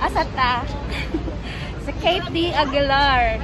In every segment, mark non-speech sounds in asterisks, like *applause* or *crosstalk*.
Asa ta? Sa Kate D. Aguilar.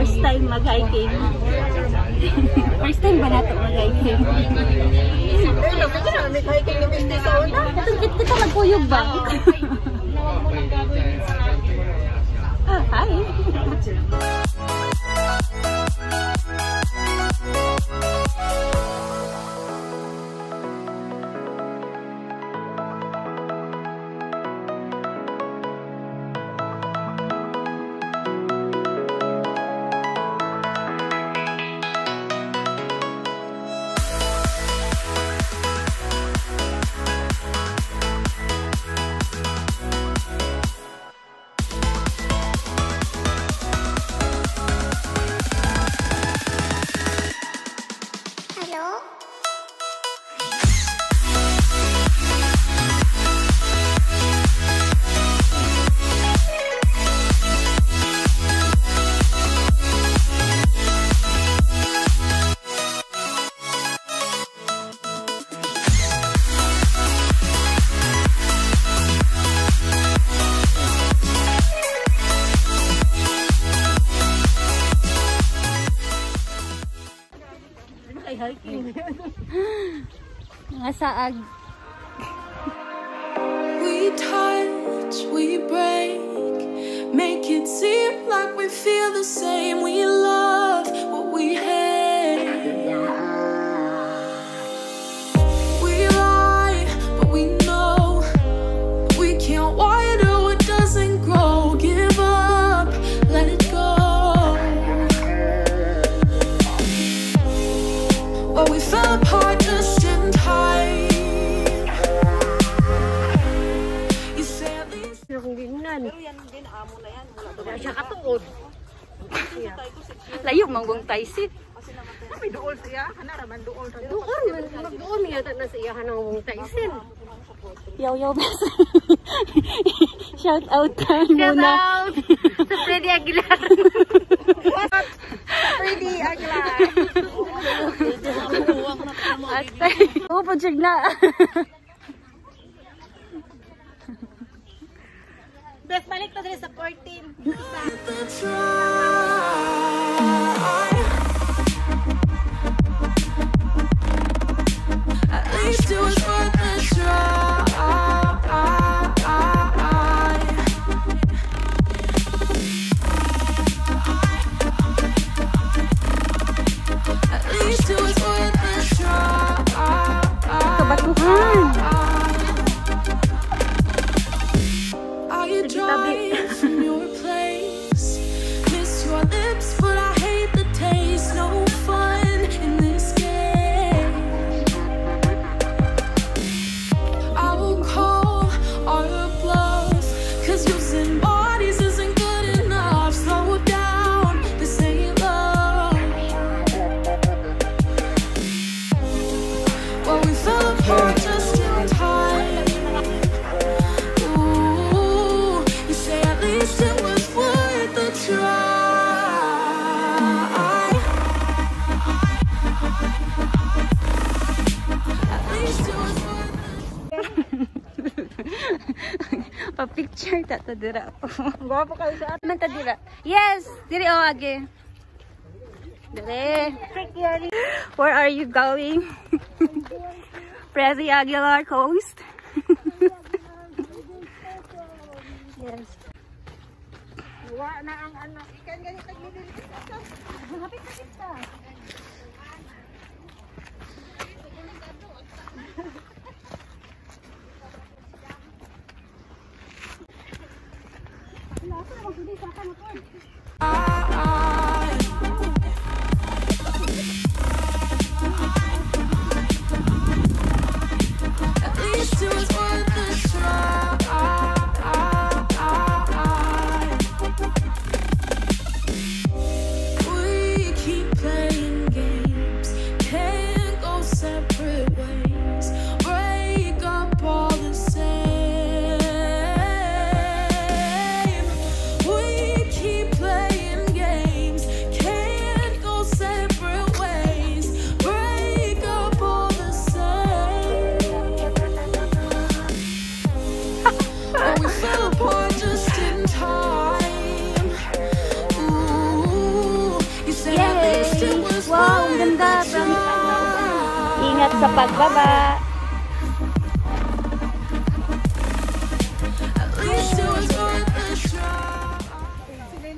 First time mag-hiking. *laughs* First time ba nato mag-hiking? Tungkit kita magkuyog ba? *laughs* ah, hi! *laughs* We touch, we break, make it seem like we feel the same. We Pero yan din, amo na yan. Wala siya katuod. Layo manggong taisit. May duol siya. Hana raman duol. Doon, magdoon yata na sa iyahan ng mong taisin. Yaw yaw best. *laughs* Shout out time muna. out! Sa Freddy Aguilar. Pretty agla. Atay. Oo, project na. *laughs* Best balik din sa 14. the try. At least it was ta dira. Gwapo kayo sa atin. Man ta dira. Yes! Diri o age. Where are you going? Prezi Aguilar Coast. yes. Wa na ang ano. Ikan ganit naglililis ka. Hapit hapit ka. Come on, come on.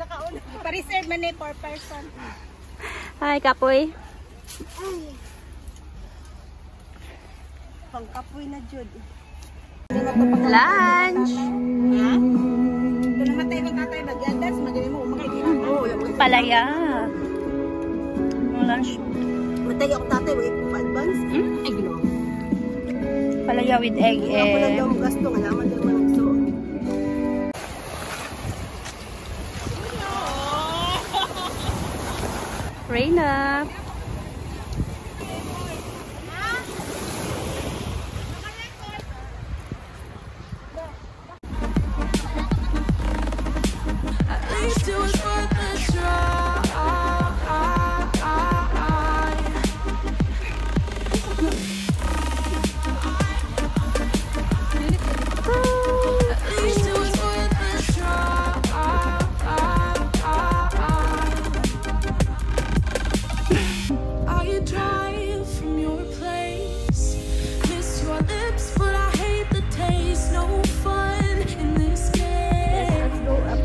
Nakauna. Pa-reserve man eh, per person. Hi, Kapoy. Pangkapoy na jud. Lunch. Ha? Kung namatay ng tatay, mag-andas, magaling mo, umakay Palaya. Lunch. Matay ako tatay, wait mo pa-advance. Hmm? Palaya with egg Ako lang eh. daw ang gasto, alaman daw ang so. Reyna.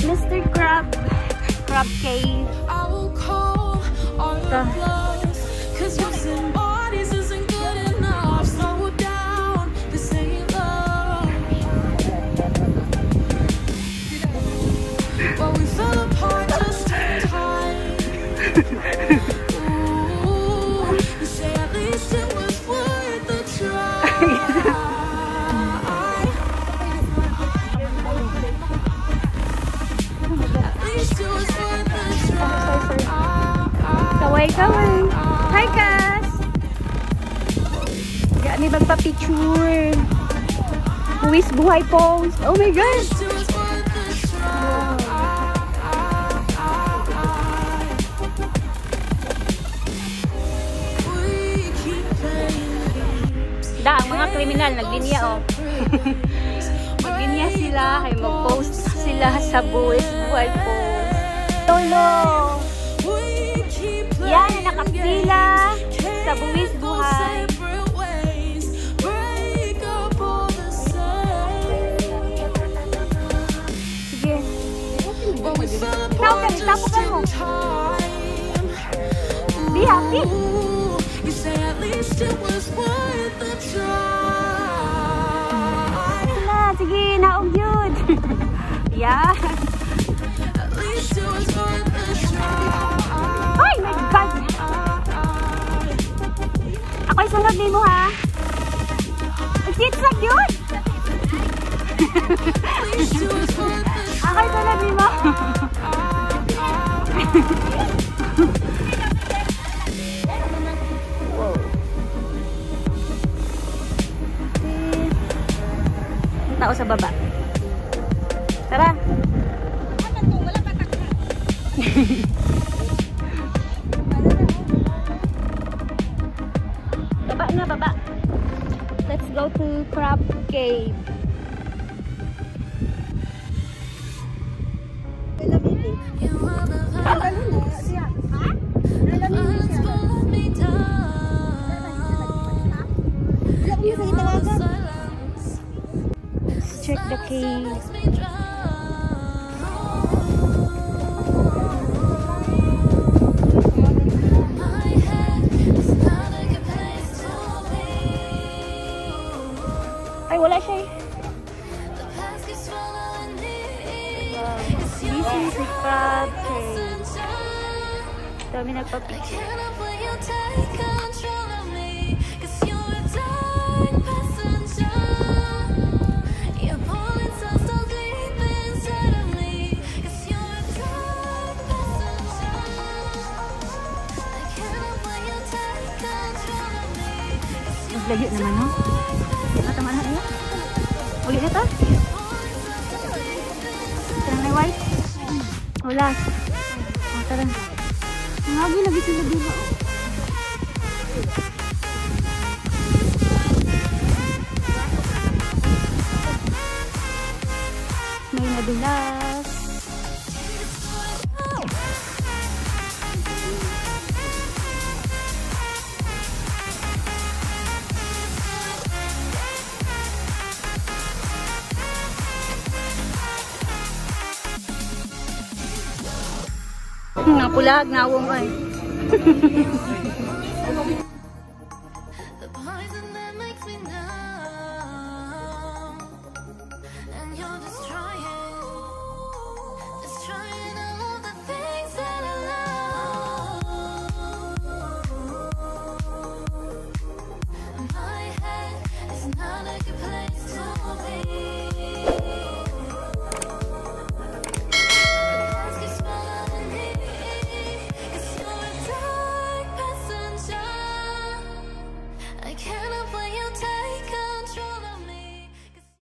Mr. Crab. Crab cave. I will call all your Ito. bluff. Cause using bodies isn't good enough. Slow down, this ain't love. Well, we fell apart just in time. *laughs* magpa-picture. Buwis buhay post. Oh my gosh. Da, mga kriminal, naglinya oh. *laughs* Naglinya sila, kaya mag-post sila sa buwis buhay post. Tolo! Yan, nakapila sa buwis this world Tara. baba na, baba. Let's go to Crab Cave. Check the cave. So I'm gonna copy no? To? Ito na may white. Lagi lagi sila dila. May nadulas. Napulag, nawong ay.